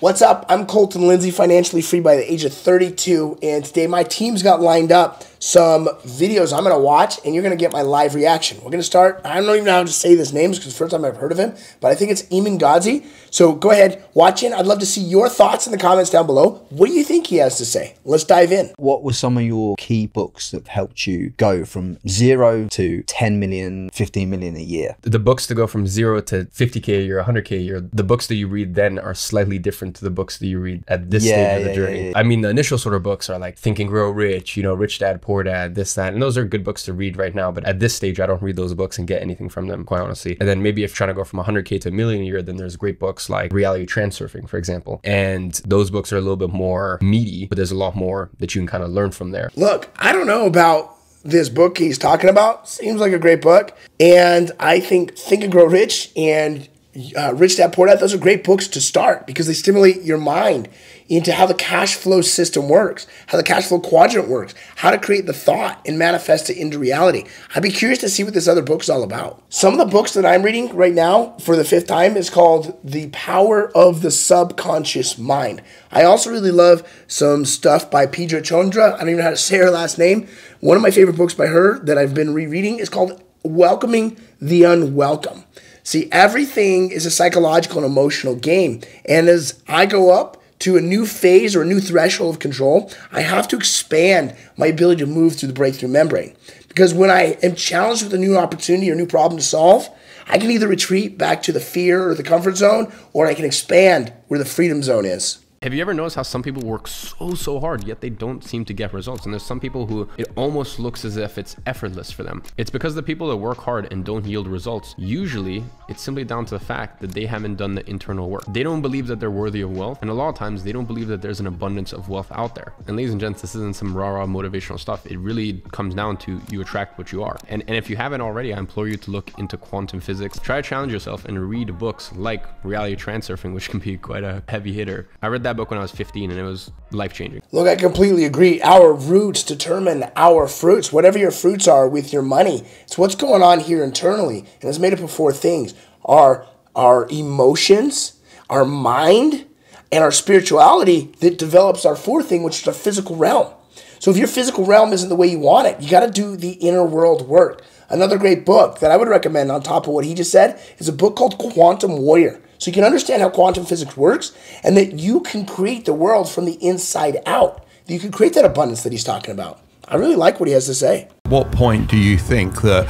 What's up? I'm Colton Lindsay, financially free by the age of 32, and today my team's got lined up some videos I'm gonna watch, and you're gonna get my live reaction. We're gonna start. I don't even know how to say this name because it's the first time I've heard of him, but I think it's Eamon Gadzhi. So go ahead, watch it. I'd love to see your thoughts in the comments down below. What do you think he has to say? Let's dive in. What were some of your key books that helped you go from zero to 10 million, 15 million a year? The books to go from zero to 50k a year, 100k a year. The books that you read then are slightly different to the books that you read at this Yeah, stage of the yeah, journey. yeah, yeah. I mean, the initial sort of books are like Think and Grow Rich, you know, Rich Dad Poor Dad, this that, and those are good books to read right now. But at this stage, I don't read those books and get anything from them, quite honestly. And then maybe if you're trying to go from 100k to a million a year, then there's great books like Reality Transurfing, for example, and those books are a little bit more meaty, but there's a lot more that you can kind of learn from there. Look, I don't know about this book he's talking about. Seems like a great book. And I think Think and Grow Rich and uh, Rich Dad Poor Dad, those are great books to start because they stimulate your mind into how the cash flow system works, how the cash flow quadrant works, how to create the thought and manifest it into reality. I'd be curious to see what this other book's all about. Some of the books that I'm reading right now for the fifth time is called The Power of the Subconscious Mind. I also really love some stuff by Pidra Chondra. I don't even know how to say her last name. One of my favorite books by her that I've been rereading is called Welcoming the Unwelcome. See, everything is a psychological and emotional game. And as I go up to a new phase or a new threshold of control, I have to expand my ability to move through the breakthrough membrane. Because when I am challenged with a new opportunity or a new problem to solve, I can either retreat back to the fear or the comfort zone, or I can expand where the freedom zone is. Have you ever noticed how some people work so, so hard, yet they don't seem to get results? And there's some people who it almost looks as if it's effortless for them. It's because the people that work hard and don't yield results, usually it's simply down to the fact that they haven't done the internal work. They don't believe that they're worthy of wealth. And a lot of times they don't believe that there's an abundance of wealth out there. And ladies and gents, this isn't some rah rah motivational stuff. It really comes down to you attract what you are. And, and if you haven't already, I implore you to look into quantum physics. Try to challenge yourself and read books like Reality Transurfing, which can be quite a heavy hitter. I read that book when I was 15 and it was life changing. Look, I completely agree. Our roots determine our fruits. Whatever your fruits are with your money, it's what's going on here internally. And it's made up of four things our, our emotions, our mind, and our spirituality that develops our fourth thing, which is our physical realm. So if your physical realm isn't the way you want it, you got to do the inner world work. Another great book that I would recommend on top of what he just said is a book called Quantum Warrior. So you can understand how quantum physics works and that you can create the world from the inside out. You can create that abundance that he's talking about. I really like what he has to say. What point do you think that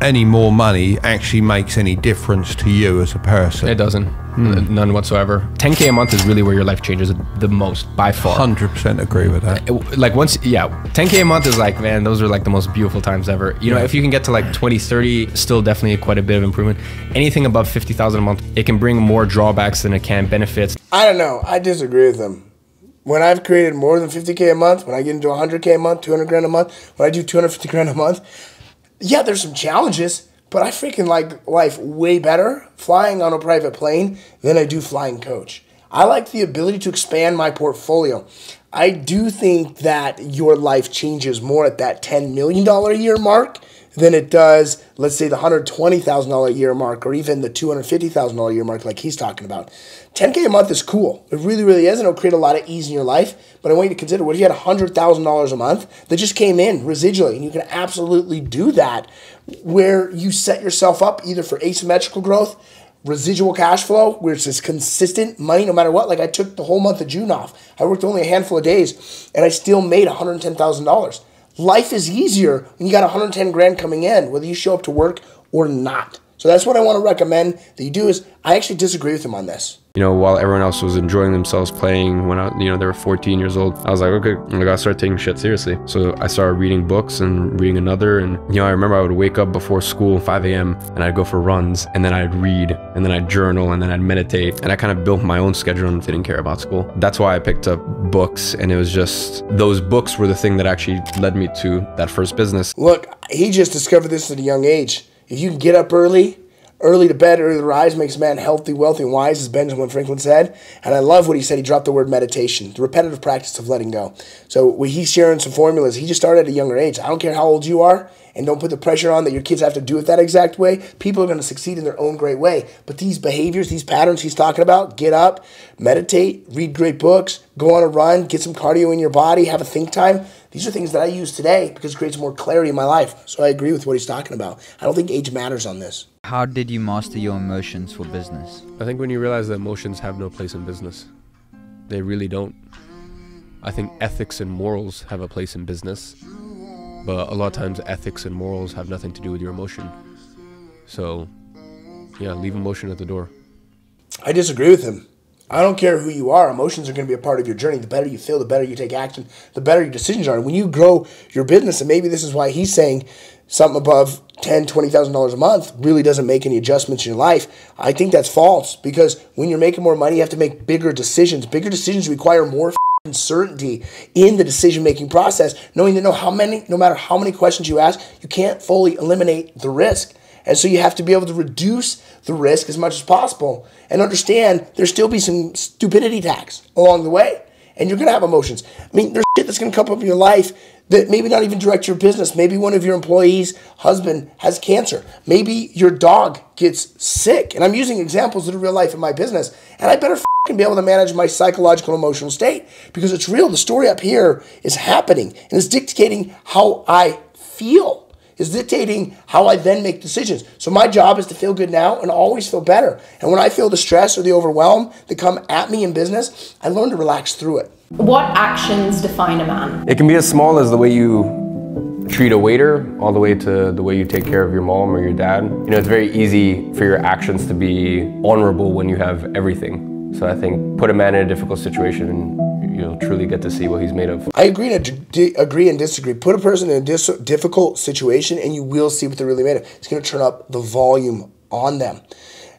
any more money actually makes any difference to you as a person? It doesn't. Hmm. None whatsoever. 10k a month is really where your life changes the most by far. 100% agree with that. Uh, like once yeah 10k a month is like man those are like the most beautiful times ever you know if you can get to like 20 30 still definitely quite a bit of improvement anything above 50000 a month it can bring more drawbacks than it can benefits I don't know. I disagree with him. When I've created more than 50K a month, when I get into 100K a month, 200 grand a month, when I do 250 grand a month, yeah, there's some challenges, but I freaking like life way better flying on a private plane than I do flying coach. I like the ability to expand my portfolio. I do think that your life changes more at that $10 million a year mark than it does, let's say, the $120,000 a year mark or even the $250,000 a year mark, like he's talking about. 10K a month is cool. It really, really is, and it'll create a lot of ease in your life. But I want you to consider what if you had $100,000 a month that just came in residually, and you can absolutely do that where you set yourself up either for asymmetrical growth, residual cash flow, where it's just consistent money no matter what. Like I took the whole month of June off. I worked only a handful of days, and I still made $110,000. Life is easier when you got 110 grand coming in, whether you show up to work or not. So that's what I want to recommend that you do is I actually disagree with him on this. you know while everyone else was enjoying themselves playing when I, you know they were 14 years old i was like okay i gotta start taking shit seriously so i started reading books and reading another and you know i remember i would wake up before school 5 a.m and i'd go for runs and then i'd read and then i'd journal and then i'd meditate and i kind of built my own schedule and didn't care about school that's why i picked up books and it was just those books were the thing that actually led me to that first business Look, he just discovered this at a young age. If you can get up early, Early to bed, early to rise makes man healthy, wealthy, and wise, as Benjamin Franklin said. And I love what he said. He dropped the word meditation, the repetitive practice of letting go. So when he's sharing some formulas, he just started at a younger age. I don't care how old you are, and don't put the pressure on that your kids have to do it that exact way. People are going to succeed in their own great way. But these behaviors, these patterns he's talking about, get up, meditate, read great books, go on a run, get some cardio in your body, have a think time. These are things that I use today because it creates more clarity in my life. So I agree with what he's talking about. I don't think age matters on this. How did you master your emotions for business? I think when you realize that emotions have no place in business, they really don't. I think ethics and morals have a place in business, but a lot of times ethics and morals have nothing to do with your emotion. So, yeah, leave emotion at the door. I disagree with him. I don't care who you are. Emotions are going to be a part of your journey. The better you feel, the better you take action, the better your decisions are. And When you grow your business, and maybe this is why he's saying something above ten, twenty thousand dollars a month really doesn't make any adjustments in your life. I think that's false because when you're making more money, you have to make bigger decisions. Bigger decisions require more certainty in the decision making process, knowing that no how many, no matter how many questions you ask, you can't fully eliminate the risk. And so you have to be able to reduce the risk as much as possible and understand there'll still be some stupidity tax along the way. And you're going to have emotions. I mean, there's shit that's going to come up in your life that maybe not even direct your business. Maybe one of your employees' husband has cancer. Maybe your dog gets sick. And I'm using examples that are real life in my business. And I better be able to manage my psychological emotional state because it's real. The story up here is happening and it's dictating how I feel is dictating how I then make decisions. So my job is to feel good now and always feel better. And when I feel the stress or the overwhelm that come at me in business, I learn to relax through it. What actions define a man? It can be as small as the way you treat a waiter, all the way to the way you take care of your mom or your dad. You know, it's very easy for your actions to be honorable when you have everything. So I think put a man in a difficult situation and you'll truly get to see what he's made of. I agree and agree and disagree. Put a person in a difficult situation and you will see what they're really made of. It's going to turn up the volume on them.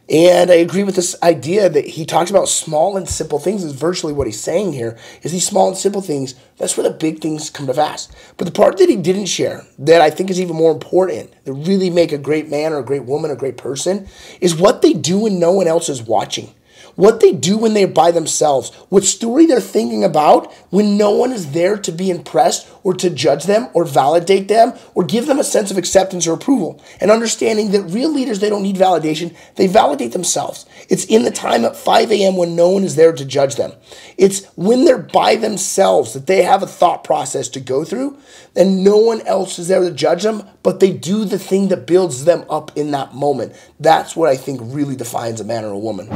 And I agree with this idea that he talks about small and simple things is virtually what he's saying here is these small and simple things, that's where the big things come to pass. But the part that he didn't share that I think is even more important, that really make a great man or a great woman, a great person, is what they do when no one else is watching what they do when they're by themselves, what story they're thinking about when no one is there to be impressed or to judge them or validate them or give them a sense of acceptance or approval. And understanding that real leaders, they don't need validation, they validate themselves. It's in the time at 5 a.m. when no one is there to judge them. It's when they're by themselves that they have a thought process to go through and no one else is there to judge them, but they do the thing that builds them up in that moment. That's what I think really defines a man or a woman.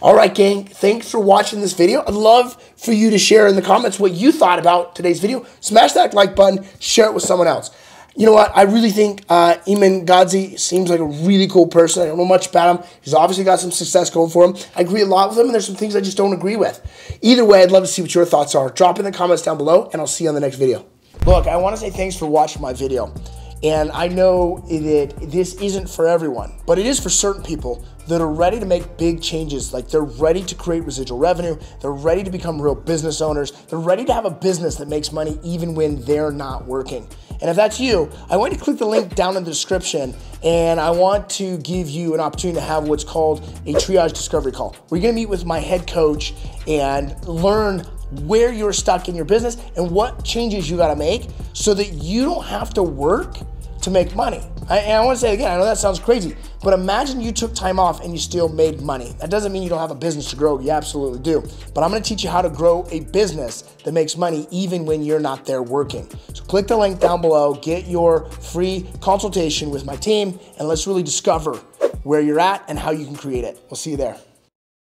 All right, gang, thanks for watching this video. I'd love for you to share in the comments what you thought about today's video. Smash that like button, share it with someone else. You know what? I really think uh, Eamon Gadzhi seems like a really cool person. I don't know much about him. He's obviously got some success going for him. I agree a lot with him, and there's some things I just don't agree with. Either way, I'd love to see what your thoughts are. Drop in the comments down below, and I'll see you on the next video. Look, I want to say thanks for watching my video. And I know that this isn't for everyone, but it is for certain people that are ready to make big changes. Like they're ready to create residual revenue, they're ready to become real business owners, they're ready to have a business that makes money even when they're not working. And if that's you, I want you to click the link down in the description and I want to give you an opportunity to have what's called a triage discovery call. We're gonna meet with my head coach and learn where you're stuck in your business and what changes you got to make so that you don't have to work to make money. I, and I want to say again, I know that sounds crazy, but imagine you took time off and you still made money. That doesn't mean you don't have a business to grow. You absolutely do. But I'm going to teach you how to grow a business that makes money even when you're not there working. So click the link down below, get your free consultation with my team, and let's really discover where you're at and how you can create it. We'll see you there.